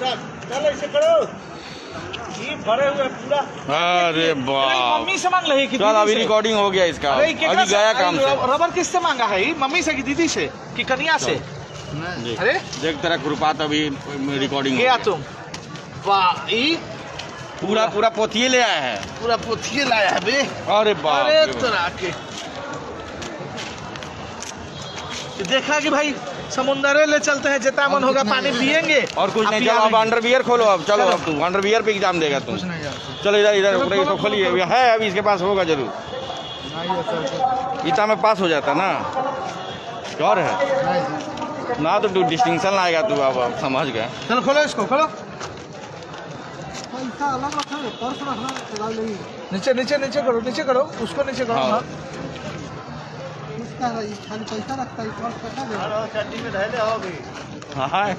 चल ऐसे करो। भरे हुए पूरा। अरे मम्मी से मांग रही चल अभी रिकॉर्डिंग हो गया इसका। अभी गया काम से। रबर किससे मांगा है? मम्मी से कि दीदी से? कि कन्या से? अरे। देख तेरा कृपात अभी रिकॉर्डिंग हो गया। तुम। वाह पूरा पूरा पोथिए ले आया है। पूरा पोथिए लाया है बे। अरे बाप अरे रे बाप। तरह के देखा कि भाई समुंदरे ले चलते हैं जितना मन होगा पानी पियेंगे। और कुछ नहीं चलो अब लेंगे। अंडरवियर खोलो अब चलो। अब तू अंडरवियर पे एग्ज़ाम देगा तू। कुछ नहीं जानते चलो इधर इधर इसको खोलिए है अभी इसके पास होगा ज़रूर। गीता में पास हो जाता ना। और है। ना तो तू डिस्टिंक्शन लाएगा तू अब समझ गए चलो खोलो इसको खोलो। है नीचे नीचे नीचे करो नीचे करो उसको नीचे करो हाँ। हाँ। इसका है, खाली पैसा रखता है पर्स रखा है हाँ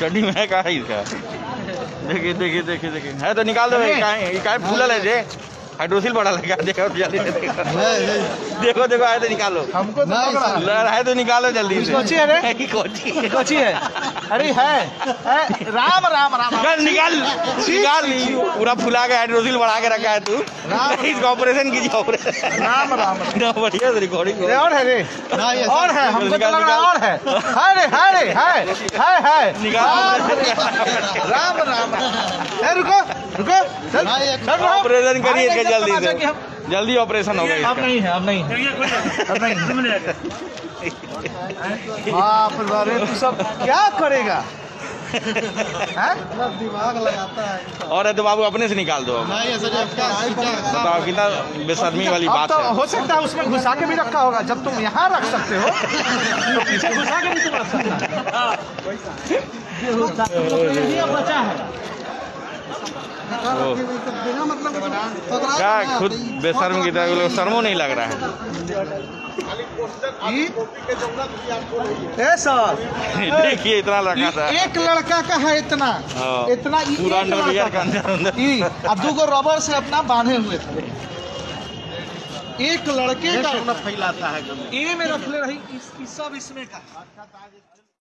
चड्डी में है का है इसका देखिए देखिए देखिए देखिए। है तो निकाल दो भाई ये काहे ये काहे फूलल है जे? हाइड्रोसिल बड़ा लगा। देखो जल्दी देखो। देखो आए तो निकालो। हमको तो रहा है। है तो निकालो जल्दी से। कोची है रे? कि कोची कोची है? अरे है, है। राम राम राम। निकाल निकाल निकाल। पूरा फुला के हाइड्रोसिल बढ़ा के रखा है तू। इसका ऑपरेशन कीजिए ऑपरेशन राम राम। ना बढ़िया से रिकॉर्डिंग और है रे। और है हमको तो लग रहा है और है। है रे है रे है है है। निकाल। राम राम। ए रुको रुको। चल चल ऑपरेशन करिए आएँगे जल्दी से। जल्दी ऑपरेशन हो गया अब नहीं है अब नहीं है। अब नहीं बाप रे तू सब क्या करेगा? दिमाग लगाता है और है तो बाबू अपने से निकाल दो अब। नहीं ऐसा जब क्या बताओ कितना बेशर्मी वाली बात तो है। हो सकता है उसमें घुसा के भी रखा होगा जब तुम यहाँ रख सकते हो तो पीछे घुसा के भी तुम रख सकते हो। बचा है। बिना मतलब क्या खुद ये बेशर्म की तरह लोग शर्मो नहीं लग रहा है। सर। देखिए इतना रखा था। एक लड़का का है इतना। इतना पूरा का अंदर अब दो रबर से अपना बांधे हुए थे। एक लड़के का फैलाता है ये में रख ले रही इस, इस सब इसमें का